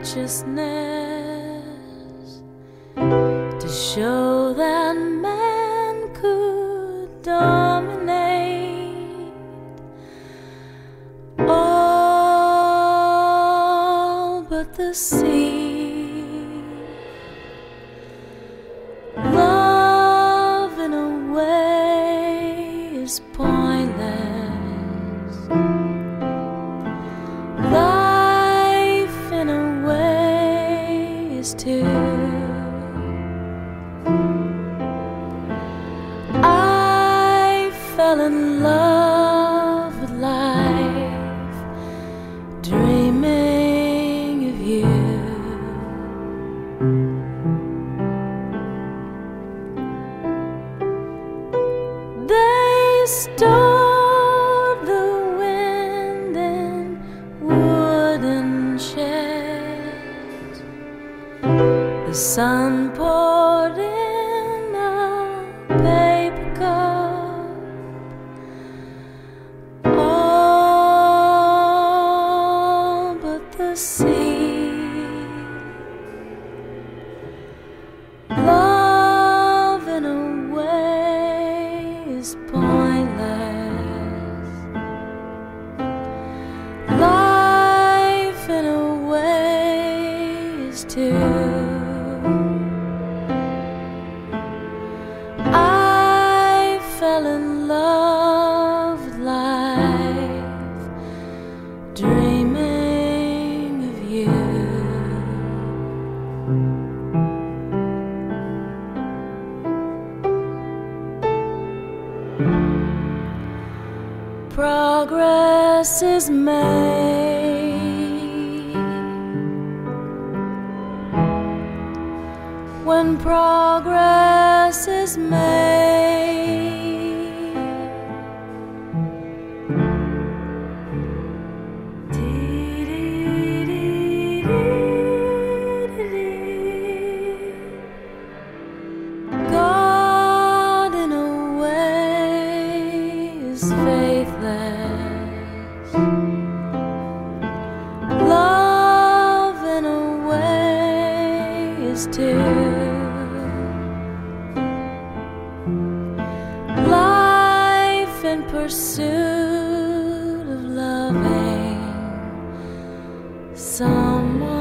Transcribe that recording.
righteousness to show that man could dominate all but the sea. Love in a way is pointless. Is. I fell in love with life, dreaming of you. They stored sun poured in a paper cup. All but the sea. Love in a way is pointless. Life in a way is too. Progress is made when progress is made. Faithless. Love in a way is too. Life in pursuit of loving some